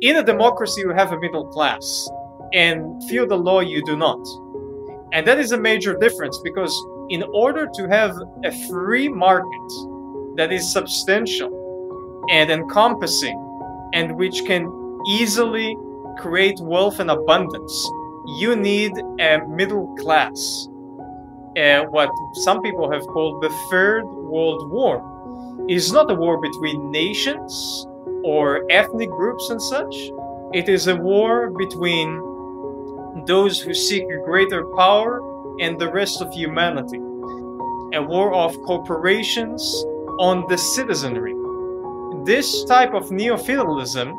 In a democracy, you have a middle class, and feudal law, you do not. And that is a major difference because in order to have a free market that is substantial and encompassing and which can easily create wealth and abundance, you need a middle class. Uh, what some people have called the Third World War is not a war between nations or ethnic groups and such. It is a war between those who seek greater power and the rest of humanity. A war of corporations on the citizenry. This type of neo feudalism,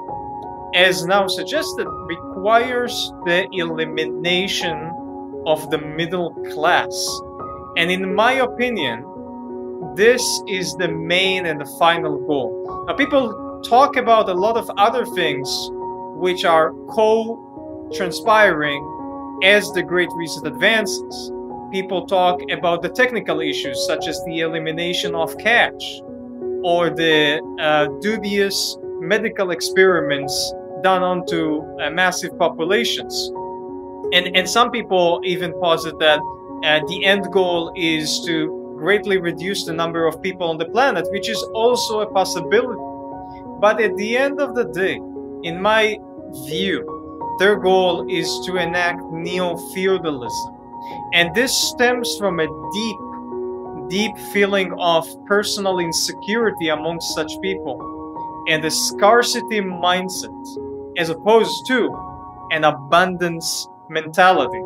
as now suggested, requires the elimination of the middle class. And in my opinion, this is the main and the final goal. Now, people talk about a lot of other things which are co transpiring as the Great Reset advances. People talk about the technical issues, such as the elimination of cash or the uh, dubious medical experiments done onto uh, massive populations. And, and some people even posit that uh, the end goal is to greatly reduce the number of people on the planet, which is also a possibility. But at the end of the day, in my view, their goal is to enact neo feudalism. And this stems from a deep, deep feeling of personal insecurity amongst such people and a scarcity mindset, as opposed to an abundance mentality.